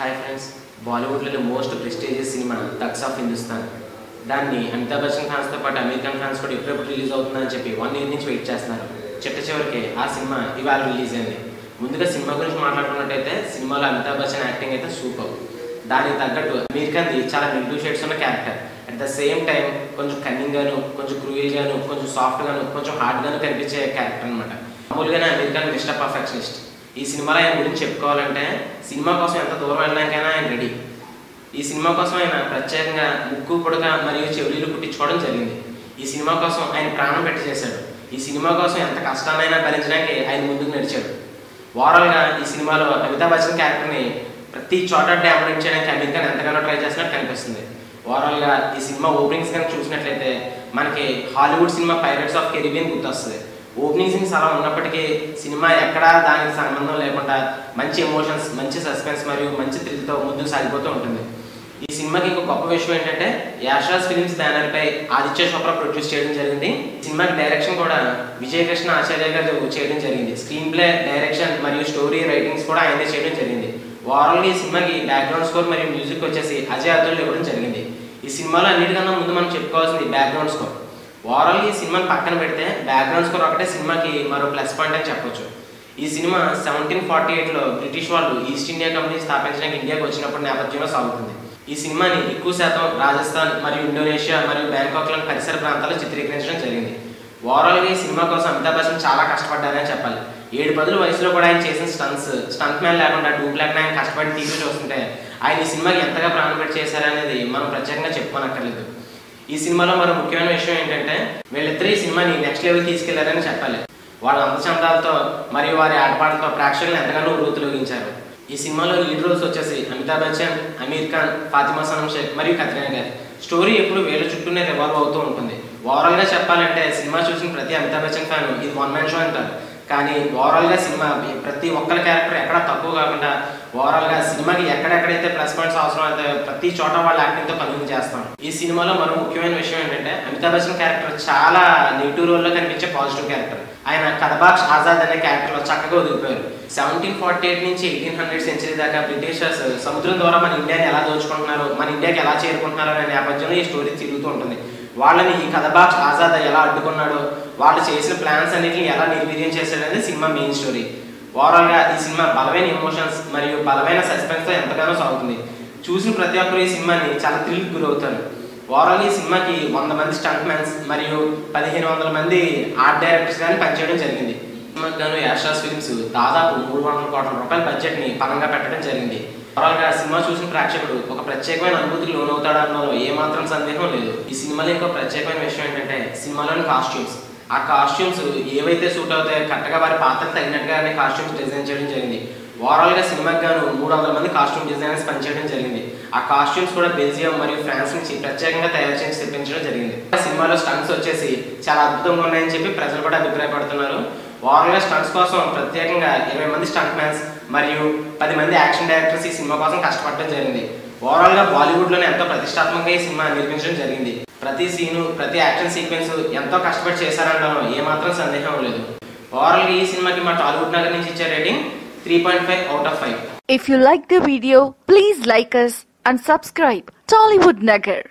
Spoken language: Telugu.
హాయ్ ఫ్రెండ్స్ బాలీవుడ్లో most prestigious cinema thugs of Hindustan దాన్ని అమితాబ్ బచ్చన్ ఫ్యాన్స్తో పాటు అమెరికన్ ఖాన్ ఫ్యాన్స్ కూడా ఎప్పుడెప్పుడు రిలీజ్ అవుతుందని చెప్పి వన్ ఇయర్ నుంచి వెయిట్ చేస్తున్నారు. చిట్ట చివరికి ఆ సినిమా ఇవాళ రిలీజ్ అయింది. ముందుగా సినిమా గురించి మాట్లాడుకున్నట్టయితే సినిమాలో అమితాబ్ బచ్చన్ యాక్టింగ్ అయితే సూపర్ దానికి తగ్గట్టు అమీర్ చాలా నిండు షేడ్స్ ఉన్న character at the same time కొంచెం కన్నింగ్ గాను కొంచెం క్రూయల్గాను కొంచెం సాఫ్ట్ గాను కొంచెం హార్డ్గాను కనిపించే క్యారెక్టర్ అనమాట మామూలుగానే అమీర్ మిస్టర్ పర్ఫెక్షనిస్ట్ ఈ సినిమాలో ఆయన గురించి చెప్పుకోవాలంటే సినిమా కోసం ఎంత దూరం వెళ్ళడానికైనా ఆయన రెడీ. ఈ సినిమా కోసం ఆయన ప్రత్యేకంగా ముక్కు పుడక మరియు చెవులీలు కుట్టించుకోవడం జరిగింది. ఈ సినిమా కోసం ఆయన ప్రాణం పెట్టి చేశాడు. ఈ సినిమా కోసం ఎంత కష్టాన్నైనా భరించడానికి ఆయన ముందుకు నడిచాడు. ఓవరాల్గా ఈ సినిమాలో అమితాబ్ బచ్చన్ క్యారెక్టర్ని ప్రతి చోట డామినేట్ చేయడానికి అమీర్ ఖాన్ ఎంతగానో ట్రై చేసినట్టు కనిపిస్తుంది. ఓవరాల్గా ఈ సినిమా ఓపెనింగ్స్ కనుక చూసినట్లయితే మనకి Hollywood cinema pirates of Caribbean గుర్తొస్తుంది. ఓపెనింగ్ సీన్స్ అలా ఉన్నప్పటికీ సినిమా ఎక్కడా దానికి సంబంధం లేకుండా మంచి ఎమోషన్స్ మంచి సస్పెన్స్ మరియు మంచి థ్రిల్తో ముందుకు సాగిపోతూ ఉంటుంది. ఈ సినిమాకి ఇంకో గొప్ప విషయం ఏంటంటే యాషాస్ ఫిలిమ్స్ బ్యానర్పై ఆదిత్య చోప్రా ప్రొడ్యూస్ చేయడం జరిగింది. సినిమాకి డైరెక్షన్ కూడా విజయకృష్ణ ఆచార్య గారు చేయడం జరిగింది. స్క్రీన్ ప్లే డైరెక్షన్ మరియు స్టోరీ రైటింగ్స్ కూడా ఆయనే చేయడం జరిగింది. ఓవరాల్గా ఈ సినిమాకి బ్యాక్గ్రౌండ్ స్కోర్ మరియు మ్యూజిక్ వచ్చేసి అజయ్ అతుల్ ఇవ్వడం జరిగింది. ఈ సినిమాలో అన్నిటికన్నా ముందు మనం చెప్పుకోవాల్సింది బ్యాక్గ్రౌండ్ స్కోర్. ఓవరాల్ ఈ సినిమాని పక్కన పెడితే బ్యాక్గ్రౌండ్ స్కోర్ ఒకటే సినిమాకి మరో ప్లస్ పాయింట్ అని చెప్పొచ్చు. ఈ సినిమా సెవెంటీన్ ఫార్టీ ఎయిట్లో బ్రిటిష్ వాళ్ళు ఈస్ట్ ఇండియా కంపెనీ స్థాపించడానికి ఇండియాకి వచ్చినప్పుడు నేపథ్యంలో సాగుతుంది. ఈ సినిమాని ఎక్కువ శాతం రాజస్థాన్ మరియు ఇండోనేషియా మరియు బ్యాంకాక్ లాంటి పరిసర ప్రాంతాల్లో చిత్రీకరించడం జరిగింది. ఓవరాల్గా ఈ సినిమా కోసం అమితాబ్ బచ్చన్ చాలా కష్టపడ్డారని చెప్పాలి. ఏడు పదుల వయసులో కూడా ఆయన చేసిన స్టంట్స్ స్టంట్ మ్యాన్ లేకుండా డూప్లాక్ ఆయన కష్టపడి టీవీ చూస్తుంటే ఆయన ఈ సినిమాకి ఎంతగా ప్రాణం పెట్టి చేశారనేది మనం ప్రత్యేకంగా చెప్పుకోనక్కర్లేదు. ఈ సినిమాలో మరో ముఖ్యమైన విషయం ఏంటంటే వీళ్ళిద్దరూ ఈ సినిమాని నెక్స్ట్ లెవెల్ తీసుకెళ్ళారని చెప్పాలి. వాళ్ళ అందచందాలతో మరియు వారి ఆటపాటలతో ప్రేక్షకులను ఎంతగానో ఊరుతులోగించారు ఈ సినిమాలో లీడ్ రోల్స్ వచ్చేసి అమితాబ్ బచ్చన్ అమీర్ ఖాన్ ఫాతిమా సనం షేక్ మరియు కత్రినా గారు. స్టోరీ ఎప్పుడు వీళ్ళ చుట్టూనే రివాల్వ్ అవుతూ ఉంటుంది. ఓవరాల్గా చెప్పాలంటే సినిమా చూసిన ప్రతి అమితాబ్ బచ్చన్ ఫ్యాన్ ఇది వన్ మ్యాన్ షో అంటారు కానీ ఓవరాల్గా సినిమా ప్రతి ఒక్కరి క్యారెక్టర్ ఎక్కడ తక్కువ కాకుండా ఓవరాల్గా సినిమాకి ఎక్కడెక్కడైతే ప్లస్ పాయింట్స్ అవసరం అయితే ప్రతి చోట వాళ్ళ యాక్టింగ్తో తో చేస్తాం. ఈ సినిమాలో మరో ముఖ్యమైన విషయం ఏంటంటే అమితాబ్ బచ్చన్ క్యారెక్టర్ చాలా నెగిటివ్ రోల్లో కనిపించే పాజిటివ్ క్యారెక్టర్. ఆయన కథబాక్ష్ ఆజాద్ అనే క్యారెక్టర్లో చక్కగా ఒదిగిపోయారు సెవెంటీన్ ఫార్టీ ఎయిట్ నుంచి ఎయిటీన్ హండ్రెడ్ సెంచరీ దాకా బ్రిటిషర్స్ సముద్రం ద్వారా మన ఇండియాని ఎలా దోచుకుంటున్నారు మన ఇండియాకి ఎలా చేరుకుంటున్నారు అనే నేపథ్యంలో ఈ స్టోరీ తిరుగుతూ ఉంటుంది. వాళ్ళని ఈ కథబాక్ష్ ఆజాద్ ఎలా అడ్డుకున్నాడో వాళ్ళు చేసిన ప్లాన్స్ అన్నిటిని ఎలా నిర్వీర్యం చేశాడనేది సినిమా మెయిన్ స్టోరీ ఓవరాల్గా ఈ సినిమా బలమైన ఎమోషన్స్ మరియు బలమైన సస్పెన్స్తో ఎంతగానో సాగుతుంది. చూసిన ప్రతి ఒక్కరు ఈ సినిమాని చాలా థ్రిల్ గురవుతారు. ఓవరాల్ ఈ సినిమాకి వంద మంది స్టంట్ మ్యాన్స్ మరియు పదిహేను వందల మంది ఆర్ట్ డైరెక్టర్స్ కానీ పనిచేయడం జరిగింది. సినిమాకి గాను యాషాస్ ఫిల్మ్స్ దాదాపు మూడు వందల కోట్ల రూపాయల బడ్జెట్ని పరంగా పెట్టడం జరిగింది. ఓవరాల్ సినిమా చూసిన ప్రేక్షకుడు ఒక ప్రత్యేకమైన అనుభూతికి లోనవుతాడన్నలో ఏమాత్రం సందేహం లేదు. ఈ సినిమాలో ఇంకో ప్రత్యేకమైన విషయం ఏంటంటే సినిమాలోని కాస్ట్యూమ్స్ ఆ కాస్ట్యూమ్స్ ఏవైతే సూట్ అవుతాయో కరెక్ట్గా వారి పాత్రకు తగినట్టుగానే కాస్ట్యూమ్స్ డిజైన్ చేయడం జరిగింది. ఓవరాల్గా సినిమాకి గాను మూడు వందల మంది కాస్ట్యూమ్ డిజైనర్స్ పనిచేయడం జరిగింది. ఆ కాస్ట్యూమ్స్ కూడా బెల్జియం మరియు ఫ్రాన్స్ నుంచి ప్రత్యేకంగా తయారు చేసి తెప్పించడం జరిగింది. ఆ సినిమాలో స్టంట్స్ వచ్చేసి చాలా అద్భుతంగా ఉన్నాయని చెప్పి ప్రజలు కూడా అభిప్రాయపడుతున్నారు. వారంలో స్టంట్స్ కోసం ప్రత్యేకంగా ఇరవై మంది స్టంట్ మ్యాన్స్ మరియు పది మంది యాక్షన్ డైరెక్టర్స్ ఈ సినిమా కోసం కష్టపడడం జరిగింది. ఓవరాల్గా బాలీవుడ్లోనే ఎంతో ప్రతిష్టాత్మకంగా ఈ సినిమా నిర్మించడం జరిగింది. ప్రతి సీను ప్రతి యాక్షన్ సీక్వెన్స్ ఎంతో కష్టపడి చేశారనడంలో ఏమాత్రం సందేహం లేదు. ఓవరాల్గా ఈ సినిమాకి మా టాలీవుడ్ నగర్ నుంచి ఇచ్చే rating three point five out of five if you like the video please like us and subscribe Tollywood Nagar